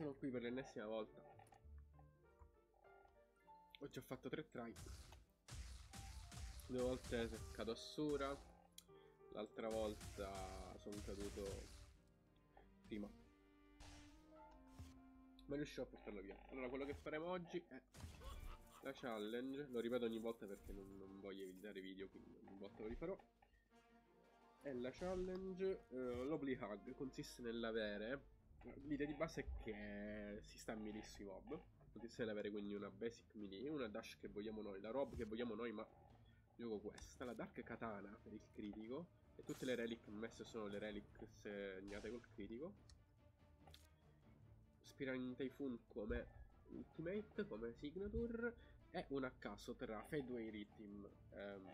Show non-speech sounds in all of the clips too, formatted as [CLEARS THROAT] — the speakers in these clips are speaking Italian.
Sono qui per l'ennesima volta. Oggi ho fatto tre try. Due volte cado a Sura. L'altra volta sono caduto prima. Ma riuscirò a portarlo via. Allora, quello che faremo oggi è la challenge. Lo ripeto ogni volta perché non, non voglio editare video, quindi ogni volta lo rifarò. È la challenge uh, Lovely Hug. Consiste nell'avere L'idea di base è che si sta melee sui mob. Potesse avere quindi una basic melee, una dash che vogliamo noi, la rob che vogliamo noi, ma gioco questa, la dark katana per il critico. E tutte le relic messe sono le relic segnate col critico. Spiraling Typhoon come ultimate, come signature. E un a caso tra Fadeway Rhythm. Um,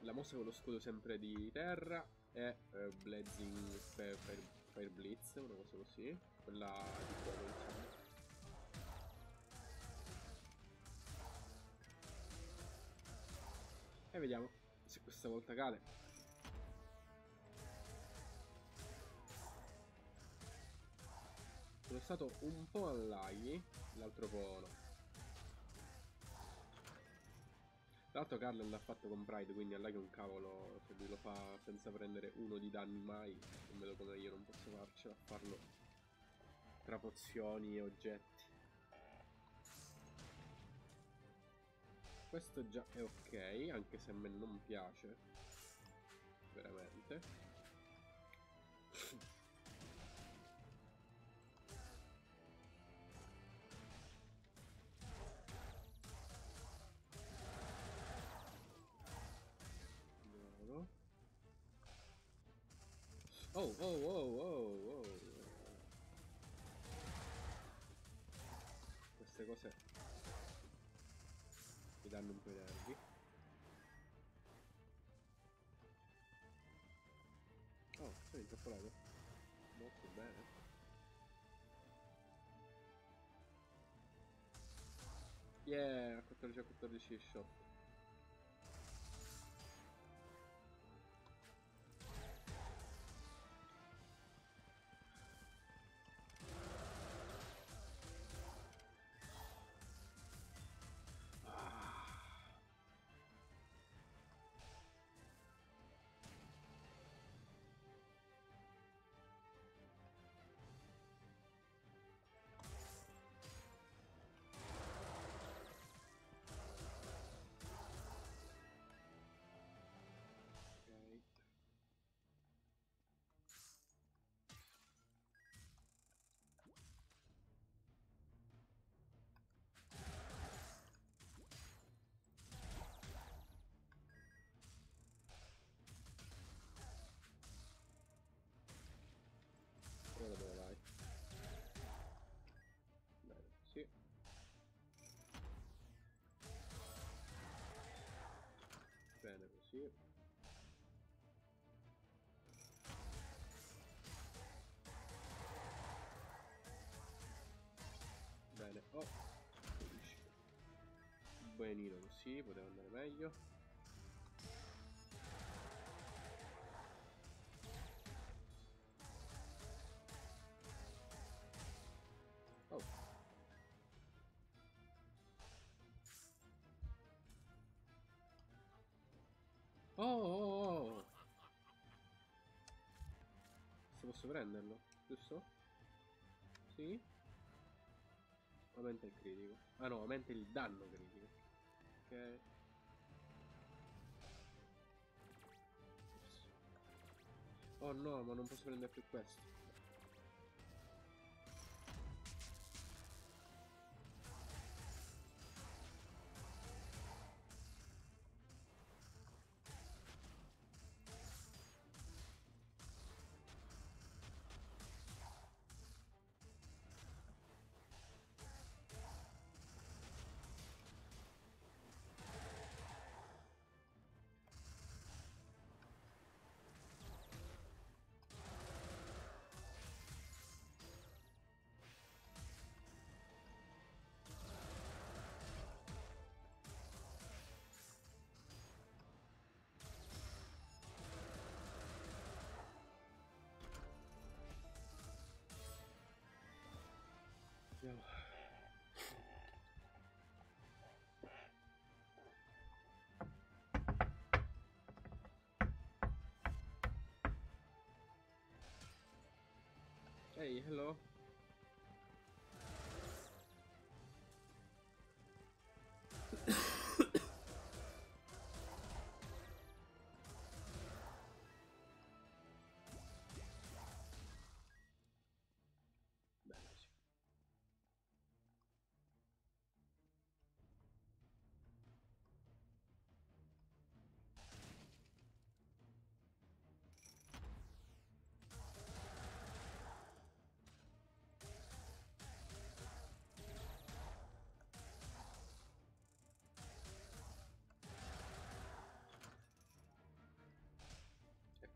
la mossa con lo scudo sempre di terra e uh, Blazing Fire, Fire Blitz, una cosa così. Quella di fuoco, insomma. E vediamo se questa volta cade. Sono stato un po' all'aghi, l'altro po' no. Tra l'altro Carl l'ha fatto con Pride, quindi a lei che un cavolo, se lui lo fa senza prendere uno di danni mai, non vedo come io non posso farcela a farlo tra pozioni e oggetti. Questo già è ok, anche se a me non piace. Veramente. Oh, oh, oh, oh, oh. Queste cose mi danno un po' di nervi. Oh, sei intrappolato. Molto bene. Yeah, 14 a 14 shot. Benino così, poteva andare meglio. Oh, oh, oh. Se posso prenderlo, giusto? Sì? Aumenta il critico. Ah no, aumenta il danno critico. Ok. Oh no, ma non posso prendere più questo. Hey, hello.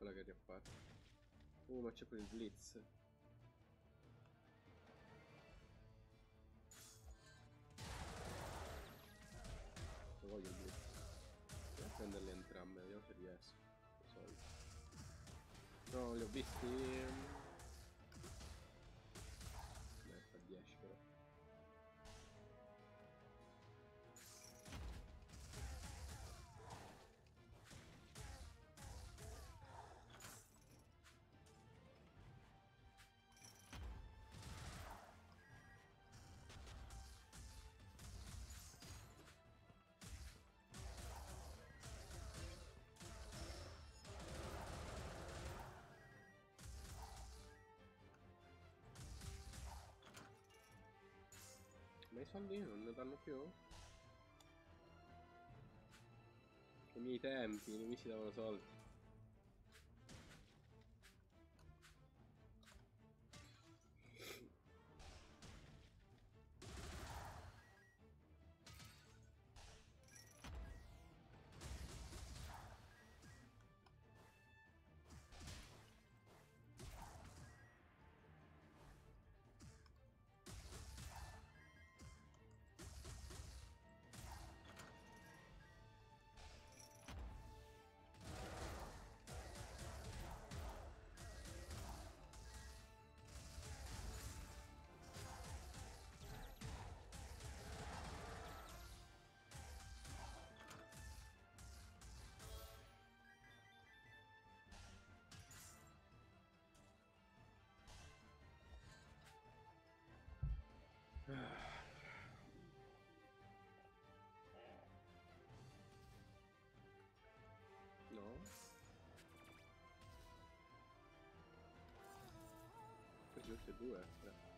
Quella che riappare. Oh, ma c'è pure il blitz. Lo voglio il blitz. Devo prenderle entrambe, vediamo se riesco. No, li ho visti. Ma i soldi non ne danno più? Ai miei tempi, i nemici davano soldi. Questi tutti e due? Tre.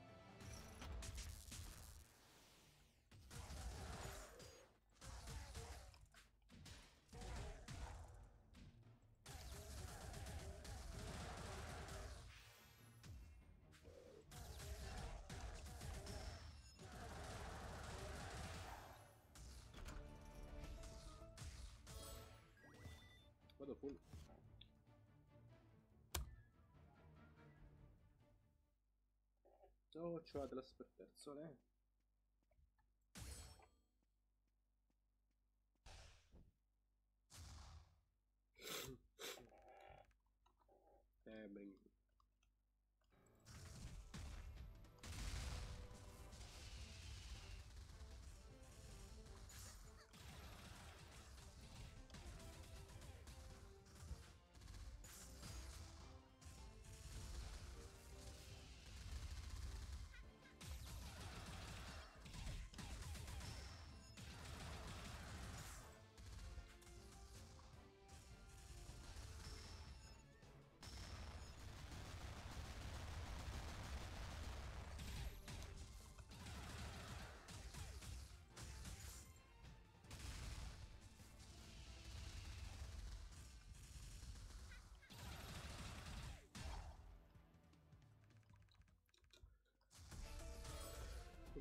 Vado c'ho Atlas per terzo. Eh,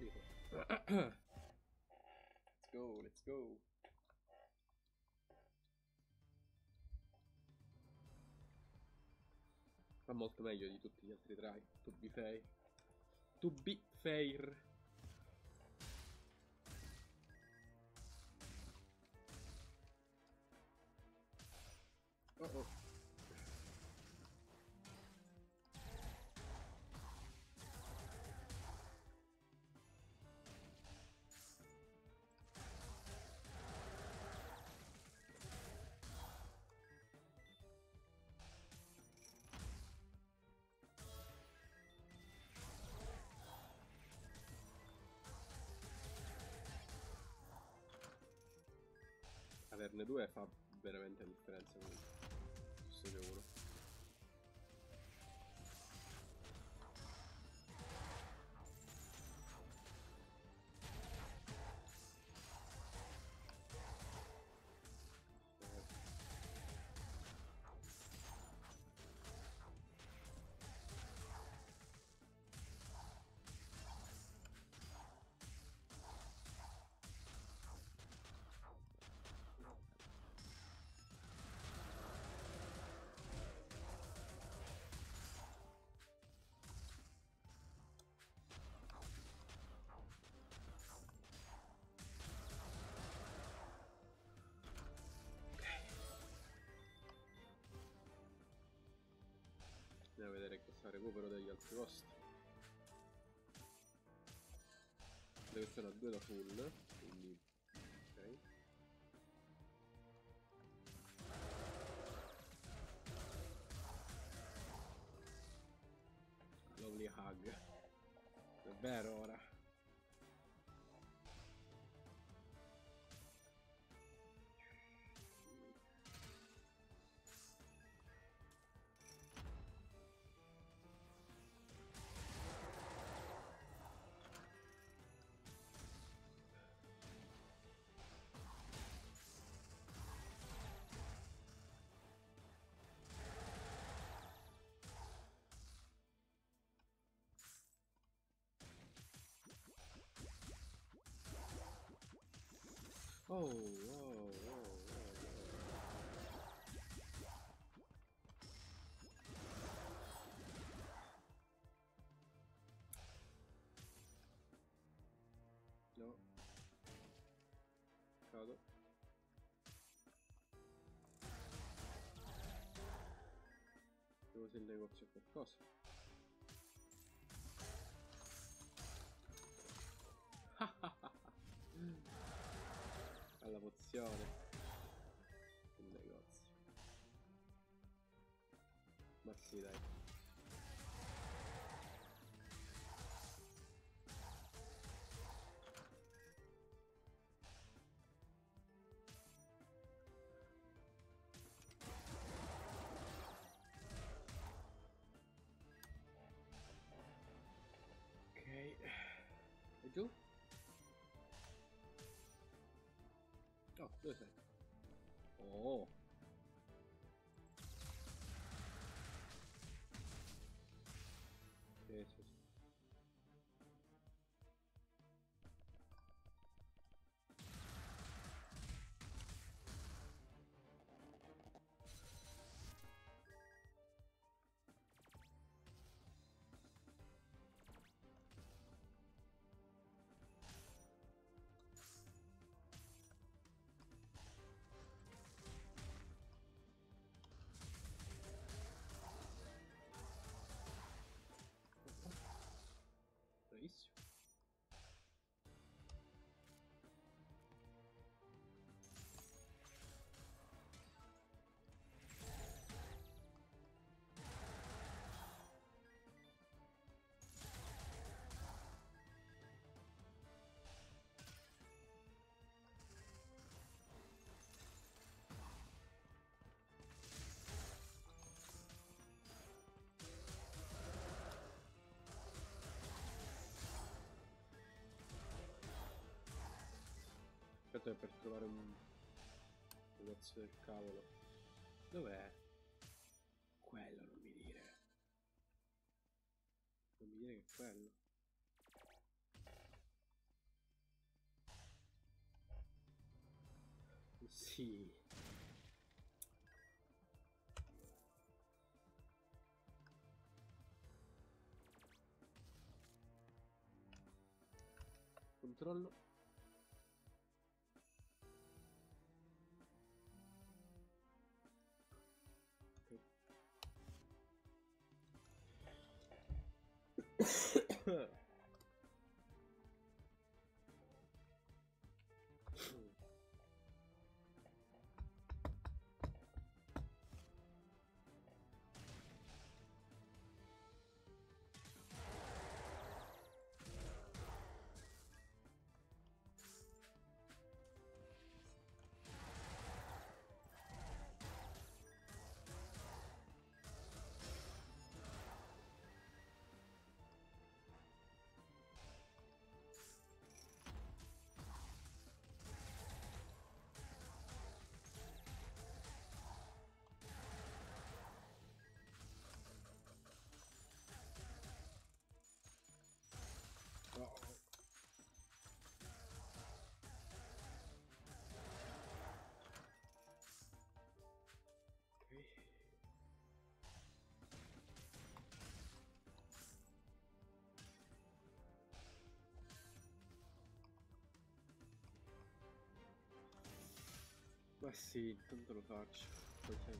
Pulito. [CLEARS THROAT] let's go, let's go. Fa molto meglio di tutti gli altri try. To be fair. To be fair. Oh oh. Averne due fa veramente la differenza comunque. Questo che recupero degli altri posti. Deve essere a 2 da full, quindi... Ok. Lovely hug. È vero ora. Oh, oh, oh, oh, oh. No. Cado. Devo se il negozio è qualcosa. Alla pozione. Il negozio. Ma sì, dai. Ok. E giù? Oh, dove Aspetta per trovare un negozio del cavolo. Dov'è? Quello non mi dire. Non mi dire che è quello. Sì. Controllo. huh. [LAUGHS] Eh sì, intanto lo faccio. Poi se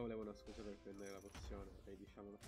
volevo una scusa per prendere la pozione, ok, diciamolo.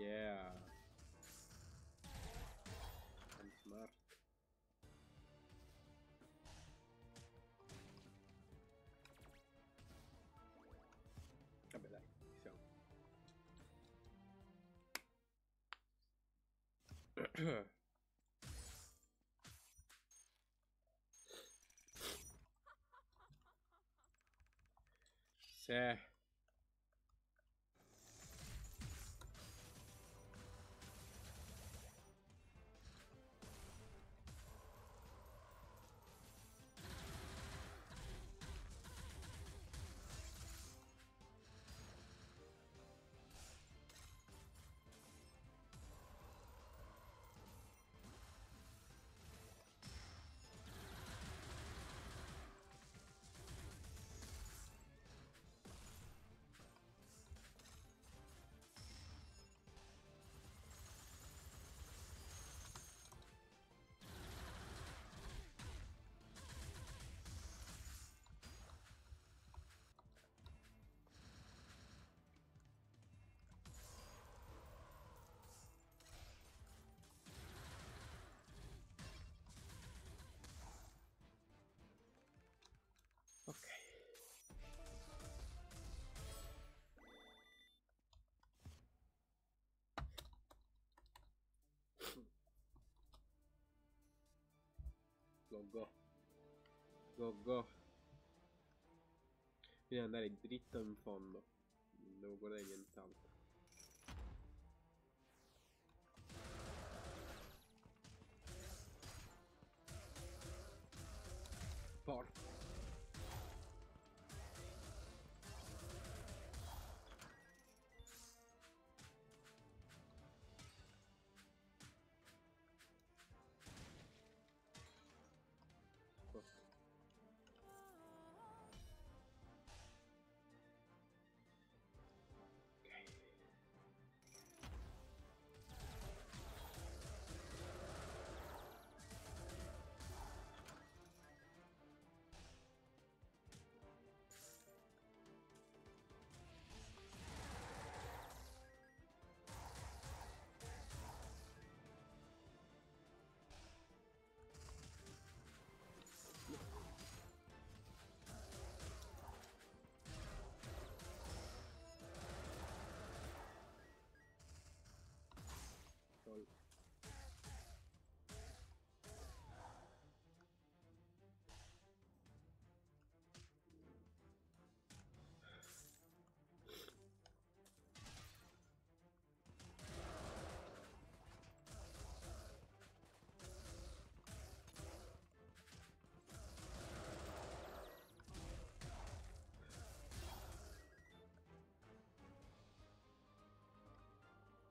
Yeah. I'm smart. Vabbè dai, ci siamo. Sì. Go go. Go go. Bisogna andare dritto in fondo. Non devo guardare nient'altro. Porco.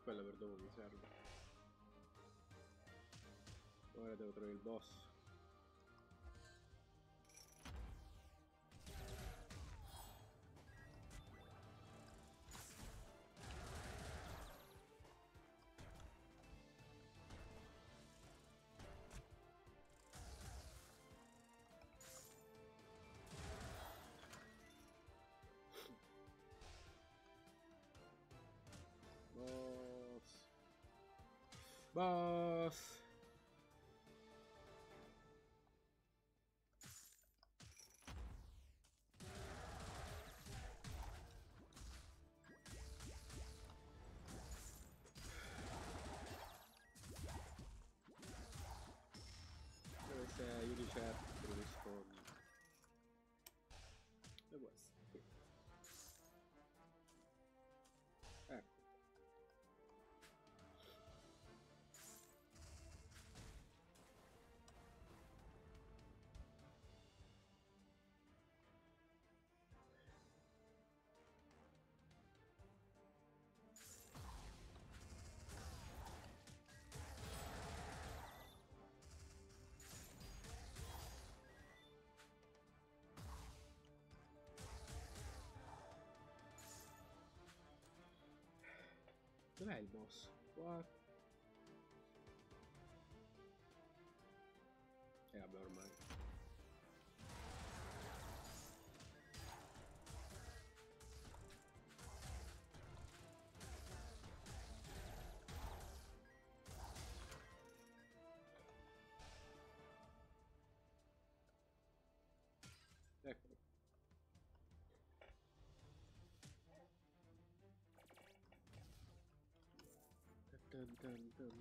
Quella per dopo mi serve. Ora devo trovare il boss. Boss. Boss. Dove Dov'è il boss? Qua. Dun, dun, dun,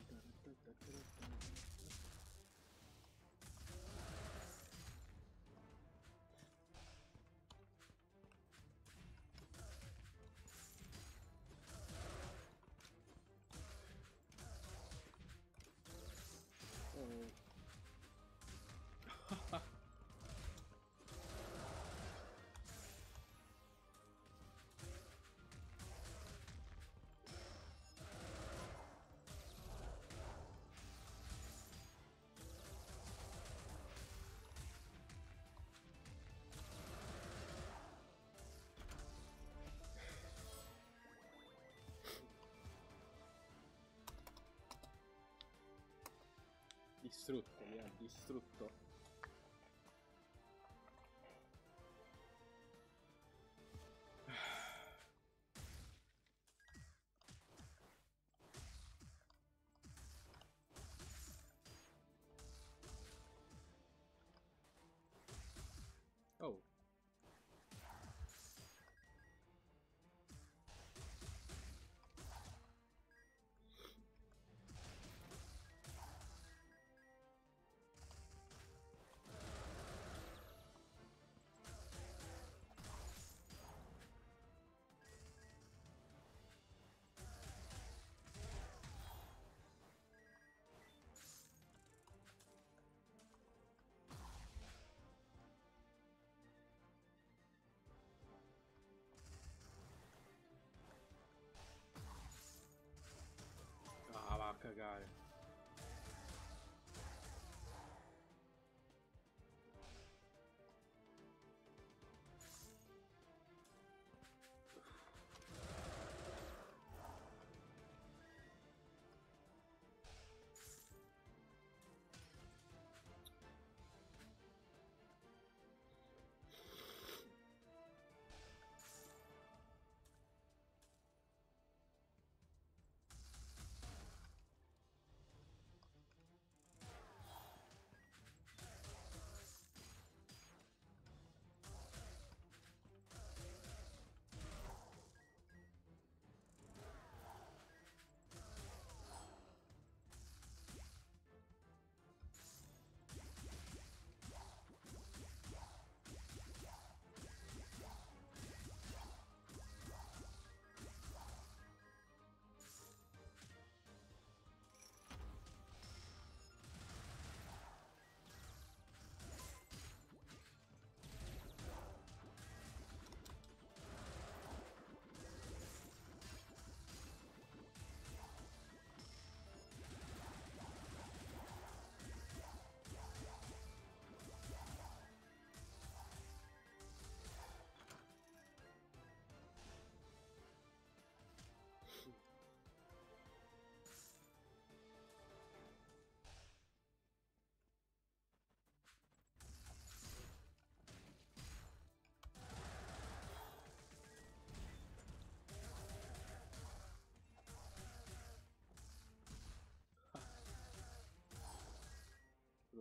Distrutto, mi ha distrutto.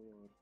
Lord.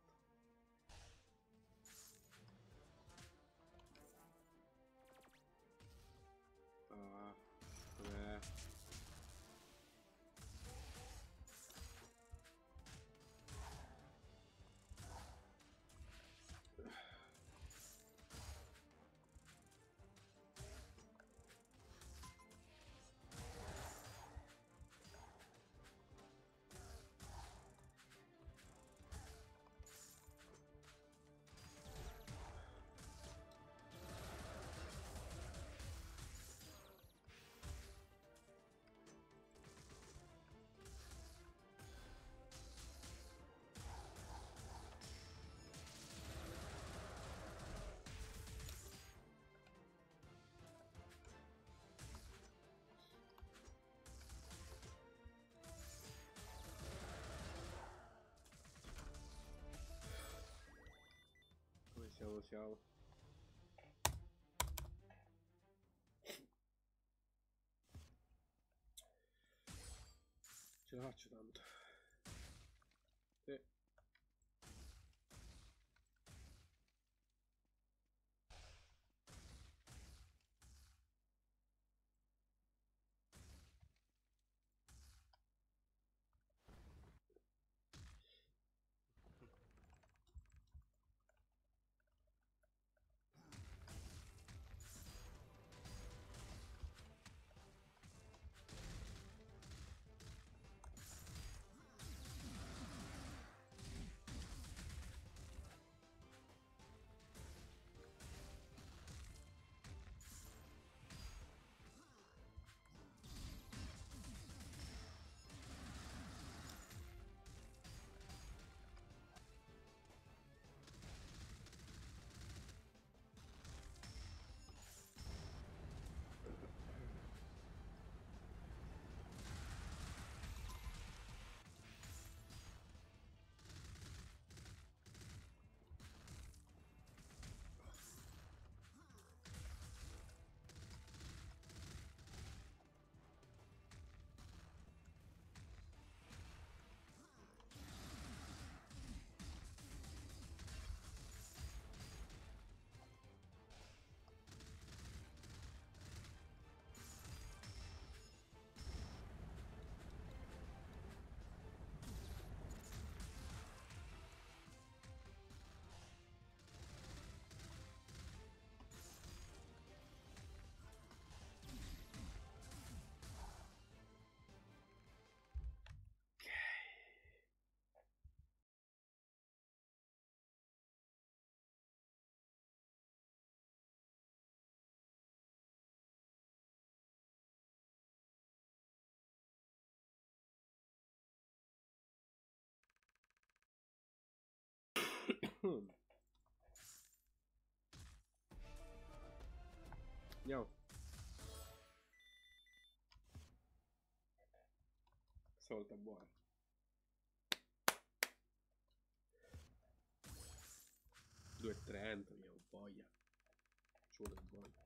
Dove siamo? Ce la faccio tanto. Sì. Andiamo. Stavolta è buona. Due trenta, io voglia. Ci vuole voglia.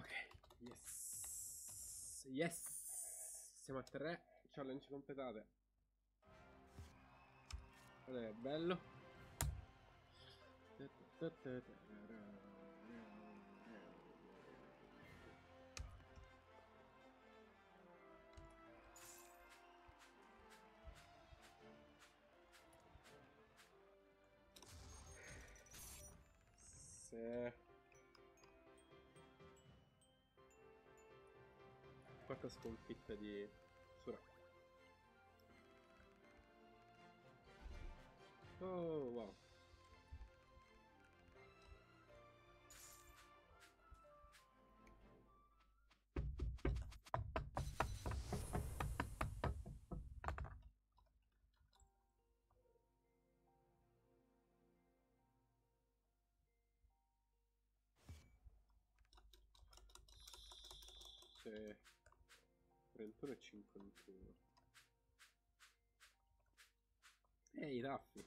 Ok, yes. Yes. Siamo a 3. Challenge completate. Guarda che bello. Se... Quarta sconfitta di Sura. Oh wow. Se... 31 e 51. Ehi, Raffi.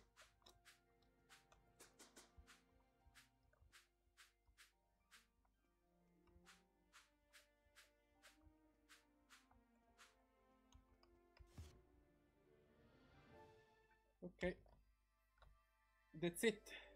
Ok. That's it.